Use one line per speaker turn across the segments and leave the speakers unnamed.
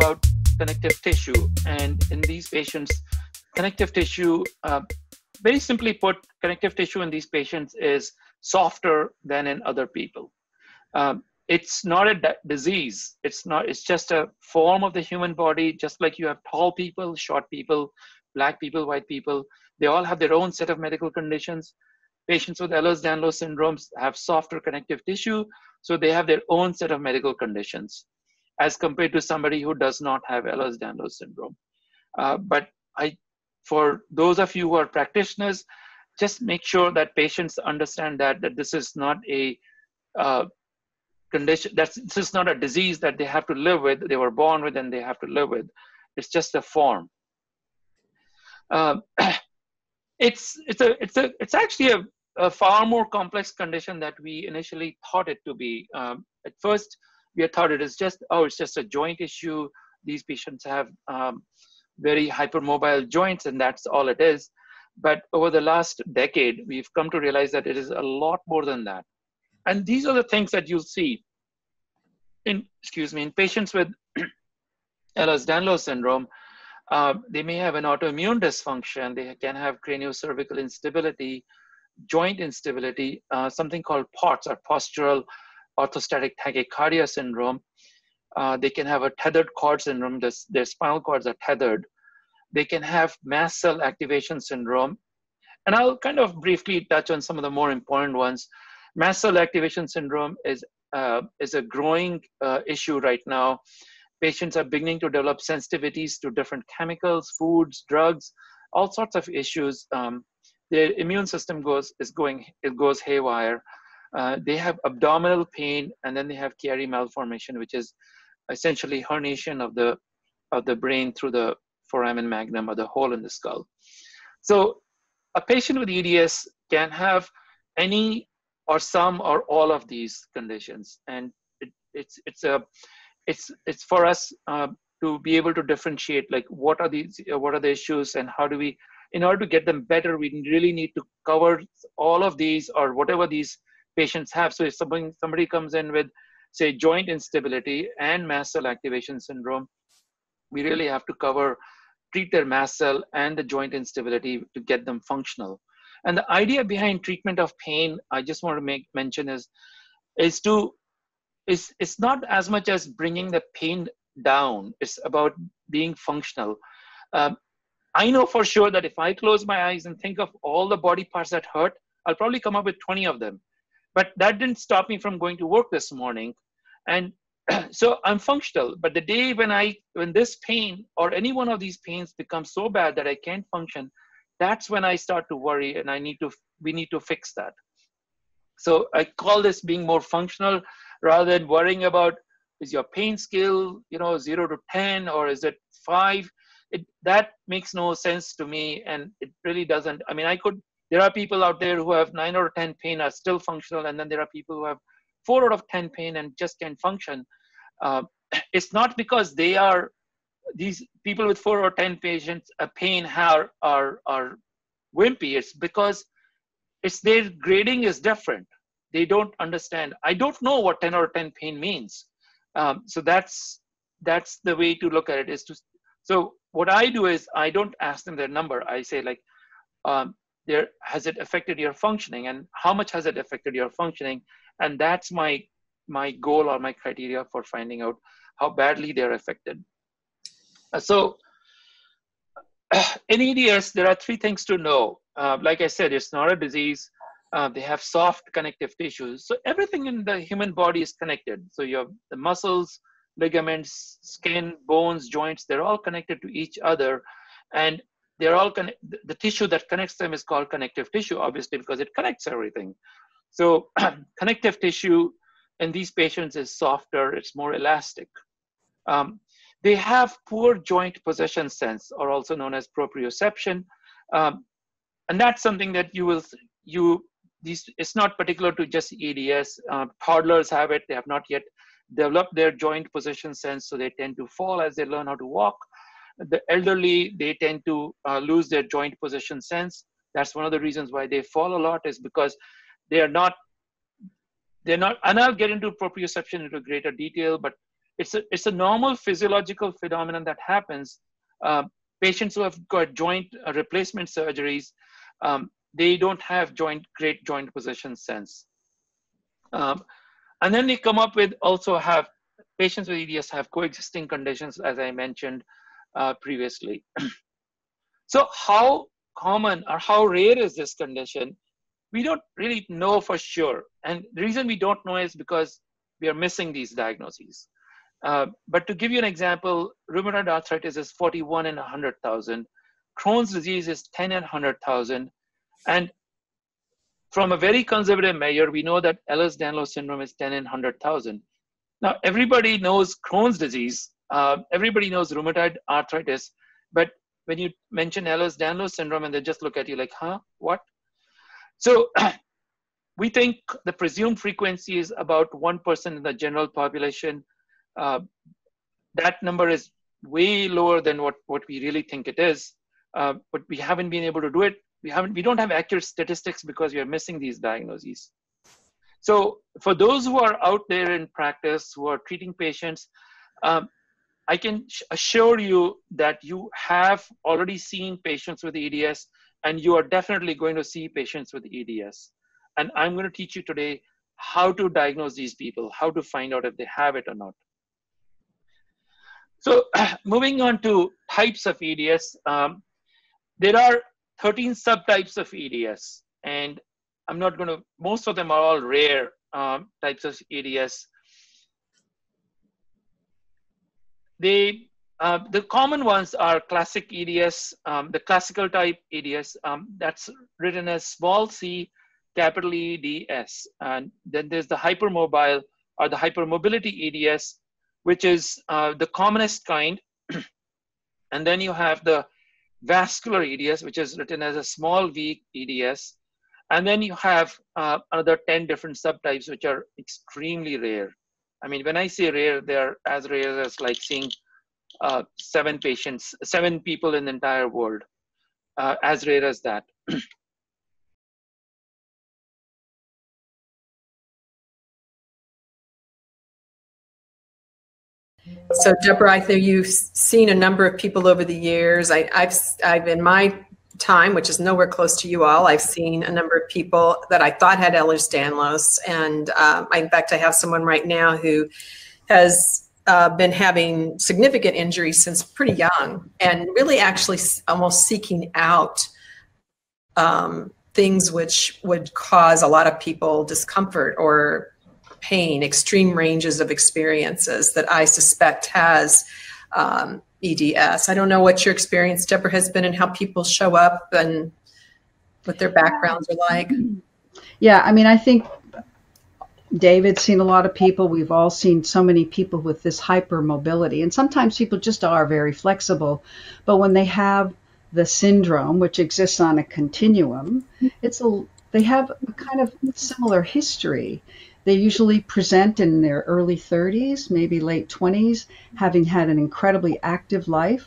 about connective tissue. And in these patients, connective tissue, uh, very simply put, connective tissue in these patients is softer than in other people. Um, it's not a disease. It's not. It's just a form of the human body. Just like you have tall people, short people, black people, white people. They all have their own set of medical conditions. Patients with Ehlers-Danlos syndromes have softer connective tissue, so they have their own set of medical conditions, as compared to somebody who does not have Ehlers-Danlos syndrome. Uh, but I, for those of you who are practitioners, just make sure that patients understand that that this is not a uh, condition that's this is not a disease that they have to live with they were born with and they have to live with. It's just a form. Um, it's it's a it's a it's actually a, a, far more complex condition that we initially thought it to be. Um, at first we had thought it is just oh it's just a joint issue. These patients have um, very hypermobile joints and that's all it is. But over the last decade we've come to realize that it is a lot more than that. And these are the things that you'll see in, excuse me, in patients with Ehlers-Danlos syndrome, uh, they may have an autoimmune dysfunction. They can have craniocervical instability, joint instability, uh, something called POTS or postural orthostatic tachycardia syndrome. Uh, they can have a tethered cord syndrome. This, their spinal cords are tethered. They can have mast cell activation syndrome. And I'll kind of briefly touch on some of the more important ones. Mast cell activation syndrome is, uh, is a growing uh, issue right now. Patients are beginning to develop sensitivities to different chemicals, foods, drugs, all sorts of issues. Um, their immune system goes is going it goes haywire. Uh, they have abdominal pain, and then they have Chiari malformation, which is essentially herniation of the of the brain through the foramen magnum or the hole in the skull. So a patient with EDS can have any or some or all of these conditions. And it, it's, it's, a, it's, it's for us uh, to be able to differentiate like what are these, what are the issues and how do we, in order to get them better, we really need to cover all of these or whatever these patients have. So if somebody, somebody comes in with say joint instability and mast cell activation syndrome, we really have to cover, treat their mast cell and the joint instability to get them functional. And the idea behind treatment of pain, I just want to make mention is, is to, is it's not as much as bringing the pain down. It's about being functional. Um, I know for sure that if I close my eyes and think of all the body parts that hurt, I'll probably come up with 20 of them. But that didn't stop me from going to work this morning. And so I'm functional. But the day when I when this pain or any one of these pains becomes so bad that I can't function, that's when I start to worry and I need to, we need to fix that. So I call this being more functional rather than worrying about is your pain scale, you know, zero to 10 or is it five? It, that makes no sense to me and it really doesn't. I mean, I could, there are people out there who have nine of 10 pain are still functional and then there are people who have four out of 10 pain and just can't function. Uh, it's not because they are these people with four or 10 patients, a pain are, are, are wimpy. It's because it's their grading is different. They don't understand. I don't know what 10 or 10 pain means. Um, so that's, that's the way to look at it is to, so what I do is I don't ask them their number. I say like, um, there, has it affected your functioning and how much has it affected your functioning? And that's my, my goal or my criteria for finding out how badly they're affected. Uh, so in EDS, there are three things to know. Uh, like I said, it's not a disease. Uh, they have soft connective tissues. So everything in the human body is connected. So you have the muscles, ligaments, skin, bones, joints, they're all connected to each other. And they're all con- the tissue that connects them is called connective tissue, obviously, because it connects everything. So connective tissue in these patients is softer, it's more elastic. Um, they have poor joint position sense, or also known as proprioception. Um, and that's something that you will, you, these, it's not particular to just EDS. Uh, toddlers have it, they have not yet developed their joint position sense, so they tend to fall as they learn how to walk. The elderly, they tend to uh, lose their joint position sense. That's one of the reasons why they fall a lot is because they are not, they're not, and I'll get into proprioception into greater detail, but it's a, it's a normal physiological phenomenon that happens. Uh, patients who have got joint uh, replacement surgeries, um, they don't have joint great joint position sense. Um, and then they come up with also have patients with EDS have coexisting conditions, as I mentioned uh, previously. so how common or how rare is this condition? We don't really know for sure. And the reason we don't know is because we are missing these diagnoses. Uh, but to give you an example, rheumatoid arthritis is 41 in 100,000. Crohn's disease is 10 in 100,000. And from a very conservative measure, we know that Ehlers-Danlos syndrome is 10 in 100,000. Now, everybody knows Crohn's disease. Uh, everybody knows rheumatoid arthritis. But when you mention Ehlers-Danlos syndrome and they just look at you like, huh, what? So we think the presumed frequency is about 1% in the general population. Uh, that number is way lower than what, what we really think it is. Uh, but we haven't been able to do it we haven't we don't have accurate statistics because we are missing these diagnoses so for those who are out there in practice who are treating patients um, i can assure you that you have already seen patients with eds and you are definitely going to see patients with eds and i'm going to teach you today how to diagnose these people how to find out if they have it or not so moving on to types of eds um, there are 13 subtypes of EDS, and I'm not going to, most of them are all rare um, types of EDS. They, uh, the common ones are classic EDS, um, the classical type EDS, um, that's written as small c, capital EDS. And then there's the hypermobile or the hypermobility EDS, which is uh, the commonest kind. and then you have the vascular EDS, which is written as a small v EDS. And then you have uh, another 10 different subtypes, which are extremely rare. I mean, when I say rare, they're as rare as like seeing uh, seven patients, seven people in the entire world, uh, as rare as that.
So, Deborah, I think you've seen a number of people over the years. I, have I've in my time, which is nowhere close to you all, I've seen a number of people that I thought had Ehlers-Danlos, and um, I, in fact, I have someone right now who has uh, been having significant injuries since pretty young, and really actually almost seeking out um, things which would cause a lot of people discomfort or pain, extreme ranges of experiences that I suspect has um, EDS. I don't know what your experience, Deborah, has been and how people show up and what their backgrounds are like.
Yeah, I mean, I think David's seen a lot of people. We've all seen so many people with this hypermobility. And sometimes people just are very flexible. But when they have the syndrome, which exists on a continuum, it's a they have a kind of similar history. They usually present in their early 30s, maybe late 20s, having had an incredibly active life.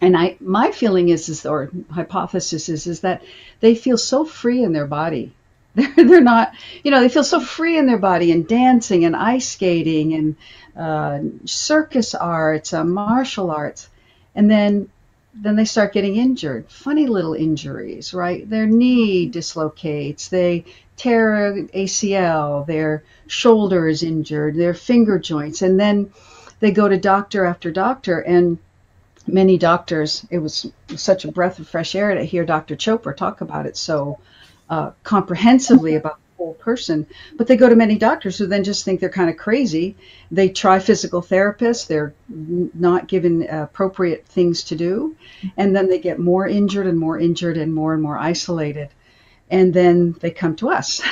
And I, my feeling is, is or hypothesis is, is that they feel so free in their body. They're, they're not, you know, they feel so free in their body and dancing and ice skating and uh, circus arts, uh, martial arts. And then then they start getting injured. Funny little injuries, right? Their knee dislocates, they tear an ACL, their shoulder is injured, their finger joints, and then they go to doctor after doctor and many doctors it was such a breath of fresh air to hear dr chopra talk about it so uh, comprehensively about whole person but they go to many doctors who then just think they're kind of crazy. They try physical therapists. They're not given appropriate things to do. And then they get more injured and more injured and more and more isolated. And then they come to us.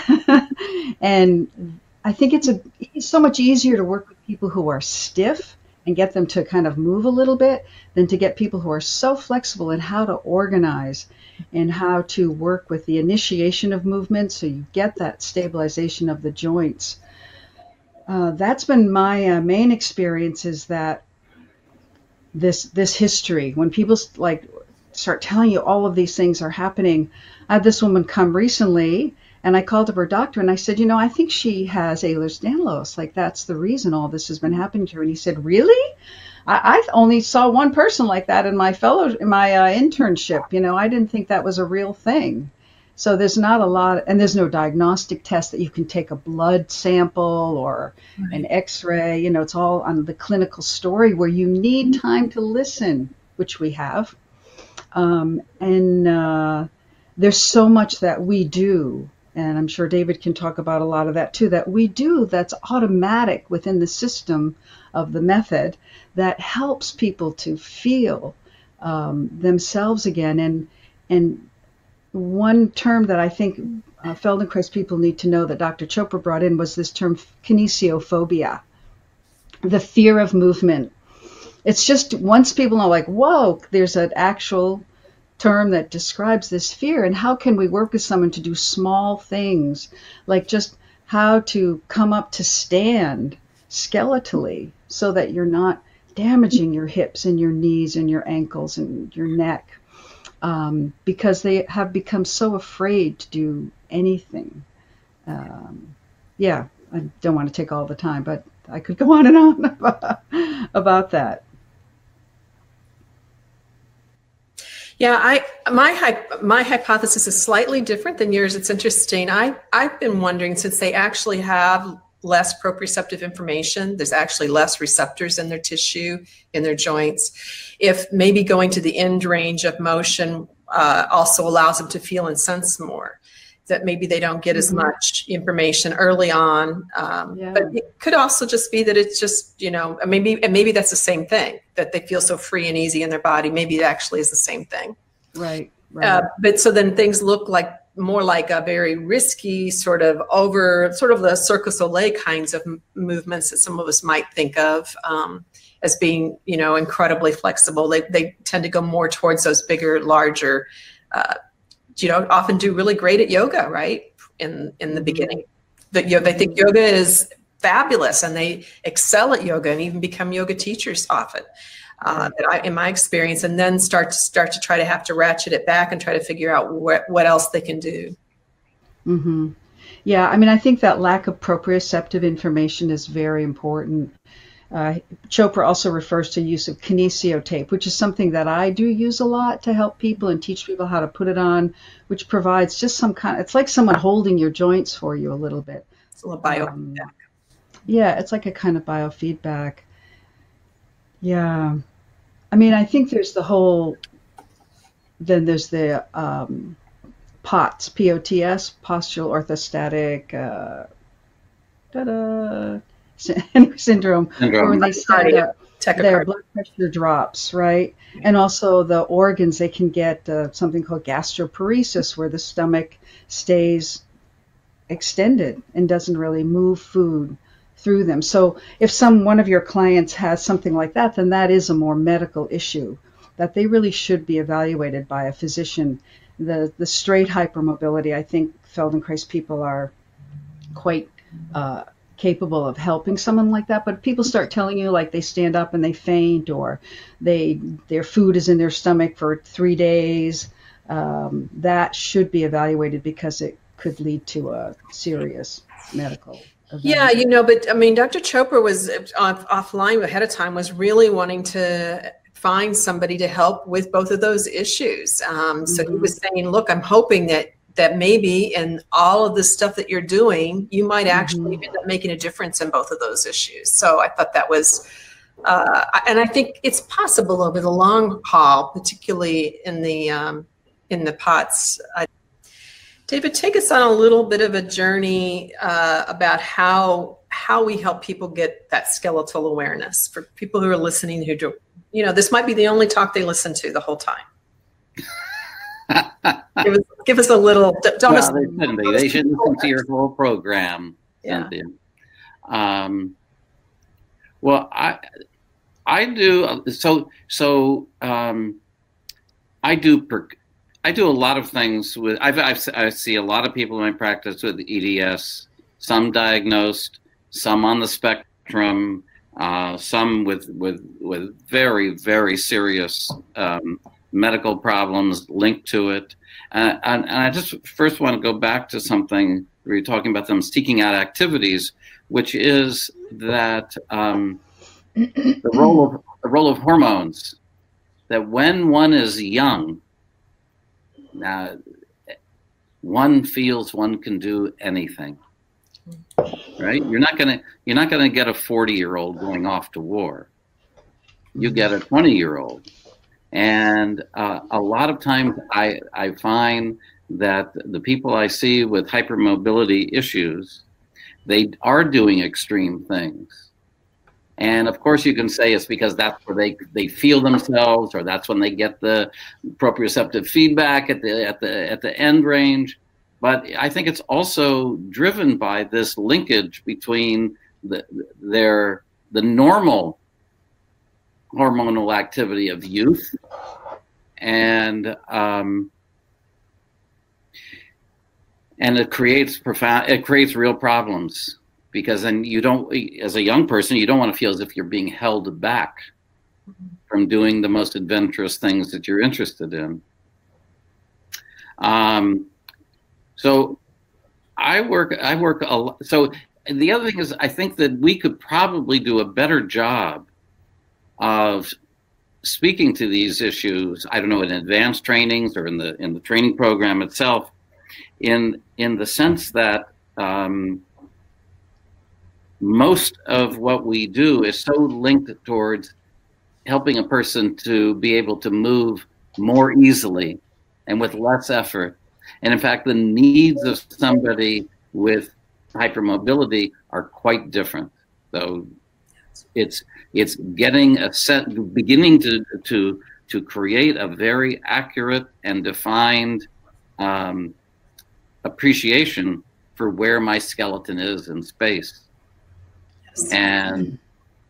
and I think it's a it's so much easier to work with people who are stiff and get them to kind of move a little bit than to get people who are so flexible in how to organize and how to work with the initiation of movement so you get that stabilization of the joints. Uh, that's been my uh, main experience is that this this history when people like start telling you all of these things are happening I had this woman come recently And I called up her doctor and I said, you know, I think she has Ehlers-Danlos. Like that's the reason all this has been happening to her. And he said, really? I, I only saw one person like that in my fellow, in my uh, internship. You know, I didn't think that was a real thing. So there's not a lot, and there's no diagnostic test that you can take a blood sample or an X-ray. You know, it's all on the clinical story where you need time to listen, which we have. Um, and uh, there's so much that we do, and I'm sure David can talk about a lot of that too. That we do that's automatic within the system of the method that helps people to feel um, themselves again and and one term that I think uh, Feldenkrais people need to know that Dr. Chopra brought in was this term kinesiophobia, the fear of movement. It's just once people are like, whoa, there's an actual term that describes this fear, and how can we work with someone to do small things, like just how to come up to stand skeletally so that you're not damaging your hips and your knees and your ankles and your neck um, because they have become so afraid to do anything. Um, yeah, I don't want to take all the time, but I could go on and on about, about that.
Yeah, I my my hypothesis is slightly different than yours. It's interesting. I I've been wondering since they actually have less proprioceptive information. There's actually less receptors in their tissue, in their joints. If maybe going to the end range of motion uh, also allows them to feel and sense more, that maybe they don't get as mm-hmm. much information early on. Um, yeah. But it could also just be that it's just, you know, maybe, and maybe that's the same thing, that they feel so free and easy in their body. Maybe it actually is the same thing.
Right. right.
Uh, but so then things look like more like a very risky sort of over sort of the Cirque du Soleil kinds of movements that some of us might think of um, as being you know incredibly flexible they, they tend to go more towards those bigger larger uh, you know often do really great at yoga right in in the mm-hmm. beginning that you know, they think yoga is fabulous and they excel at yoga and even become yoga teachers often uh, that I, in my experience, and then start to start to try to have to ratchet it back and try to figure out what what else they can do.
Mm-hmm. Yeah, I mean, I think that lack of proprioceptive information is very important. Uh, Chopra also refers to use of kinesio tape, which is something that I do use a lot to help people and teach people how to put it on, which provides just some kind. Of, it's like someone holding your joints for you a little bit.
It's a little biofeedback. Um,
yeah, it's like a kind of biofeedback. Yeah. I mean, I think there's the whole, then there's the um, POTS, P-O-T-S, postural orthostatic, uh, da-da, syndrome, syndrome. when they stand up, their blood pressure drops, right? And also the organs, they can get uh, something called gastroparesis, where the stomach stays extended and doesn't really move food through them. So if some one of your clients has something like that, then that is a more medical issue that they really should be evaluated by a physician. The the straight hypermobility, I think Feldenkrais people are quite uh, capable of helping someone like that. But people start telling you like they stand up and they faint, or they their food is in their stomach for three days. Um, that should be evaluated because it could lead to a serious medical
yeah, you know, but I mean, Dr. Chopra was off, offline ahead of time, was really wanting to find somebody to help with both of those issues. Um, so mm-hmm. he was saying, look, I'm hoping that that maybe in all of the stuff that you're doing, you might actually mm-hmm. end up making a difference in both of those issues. So I thought that was, uh, and I think it's possible over the long haul, particularly in the um, in the POTS. I, David, take us on a little bit of a journey uh, about how how we help people get that skeletal awareness for people who are listening who do you know this might be the only talk they listen to the whole time. give, us, give, us, a little. Don't
well, they shouldn't be. They should listen to your whole program.
Yeah.
Um, well, I I do so so um, I do per, I do a lot of things with. I've, I've, i see a lot of people in my practice with EDS. Some diagnosed, some on the spectrum, uh, some with with with very very serious um, medical problems linked to it. Uh, and, and, I just first want to go back to something where you're talking about them seeking out activities, which is that um, the role of the role of hormones. That when one is young, now one feels one can do anything right you're not going to you're not going to get a 40 year old going off to war you get a 20 year old and uh, a lot of times I, I find that the people i see with hypermobility issues they are doing extreme things. And of course you can say it's because that's where they they feel themselves or that's when they get the proprioceptive feedback at the at the at the end range. But I think it's also driven by this linkage between the, their the normal hormonal activity of youth and um, and it creates profound it creates real problems because then you don't as a young person you don't want to feel as if you're being held back from doing the most adventurous things that you're interested in um, so I work, I work a lot. So the other thing is, I think that we could probably do a better job of speaking to these issues. I don't know in advanced trainings or in the in the training program itself, in in the sense that um, most of what we do is so linked towards helping a person to be able to move more easily and with less effort and in fact, the needs of somebody with hypermobility are quite different. So it's it's getting a set beginning to to to create a very accurate and defined um, appreciation for where my skeleton is in space yes. and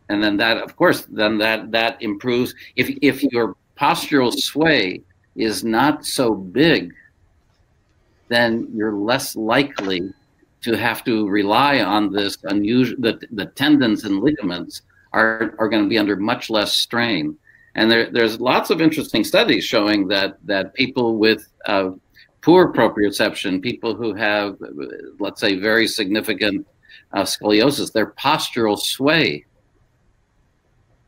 and then that of course then that that improves if if your postural sway is not so big then you're less likely to have to rely on this unusual the, the tendons and ligaments are, are going to be under much less strain. And there, there's lots of interesting studies showing that that people with uh, poor proprioception people who have let's say very significant uh, scoliosis their postural sway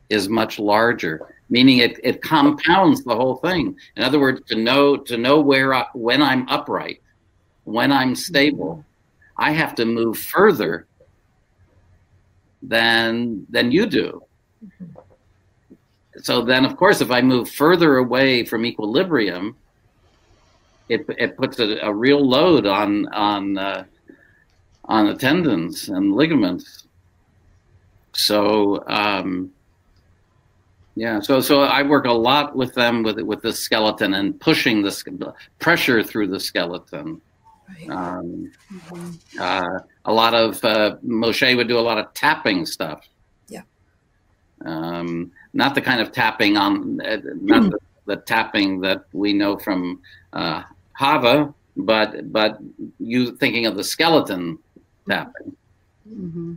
is much larger meaning it, it compounds the whole thing. In other words to know to know where I, when i'm upright when I'm stable, I have to move further than than you do. So then, of course, if I move further away from equilibrium, it it puts a, a real load on on uh, on the tendons and ligaments. So um, yeah, so so I work a lot with them with with the skeleton and pushing the pressure through the skeleton. Um, mm-hmm. uh, a lot of uh, Moshe would do a lot of tapping stuff.
Yeah.
Um, not the kind of tapping on, uh, not mm. the, the, tapping that we know from uh, Hava, but but you thinking of the skeleton tapping. Mm-hmm.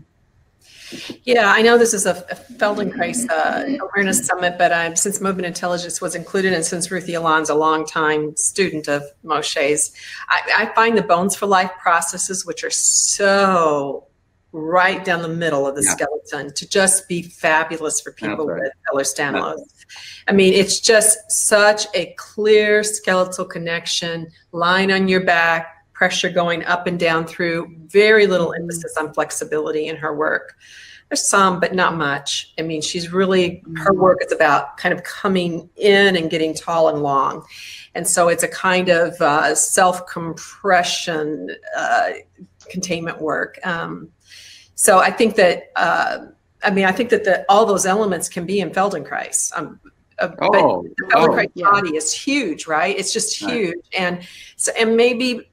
Yeah, I know this is a, a Feldenkrais uh, Awareness Summit, but um, since Movement Intelligence was included and since Ruthy Alon's a longtime student of Moshe's, I, I find the Bones for Life processes, which are so right down the middle of the yeah. skeleton, to just be fabulous for people right. with Ehlers-Danlos. I mean, it's just such a clear skeletal connection, lying on your back, pressure going up and down through, very little emphasis on flexibility in her work. There's some, but not much. I mean, she's really, her work is about kind of coming in and getting tall and long. And so it's a kind of uh, self compression uh, containment work. Um, so I think that, uh, I mean, I think that the, all those elements can be in Feldenkrais. Um, uh, oh, but the Feldenkrais oh, yeah. body is huge, right? It's just huge, right. and so and maybe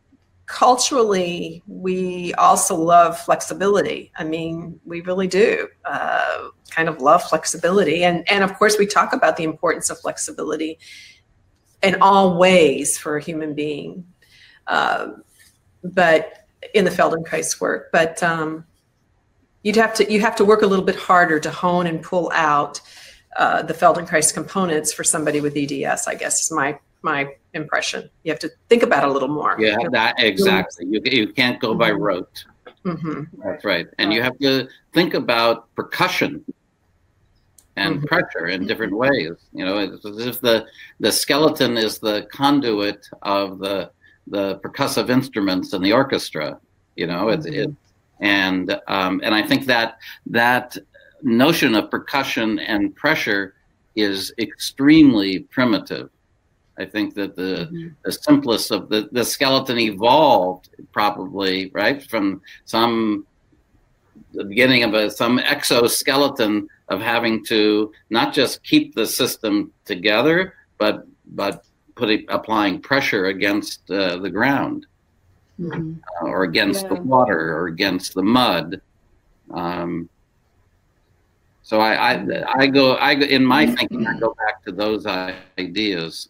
culturally, we also love flexibility. I mean, we really do uh, kind of love flexibility. And, and of course, we talk about the importance of flexibility in all ways for a human being. Uh, but in the Feldenkrais work, but um, you'd have to you have to work a little bit harder to hone and pull out uh, the Feldenkrais components for somebody with EDS. I guess is my my impression. You have to think about it a little more.
Yeah, that exactly. You you can't go by
Mhm.
rote.
hmm
That's right. And you have to think about percussion and
Mhm.
pressure in different ways. You know, it's as if the, the skeleton is the conduit of the the percussive instruments in the orchestra. You know, it's it, and um, and I think that that notion of percussion and pressure is extremely primitive. I think that the
Mhm.
the simplest of the the skeleton evolved probably right from some the beginning of a some exoskeleton of having to not just keep the system together but but putting applying pressure against uh, the ground
Mhm.
uh, or against the water or against the mud um, so I, I I go I go in my thinking I go back to those ideas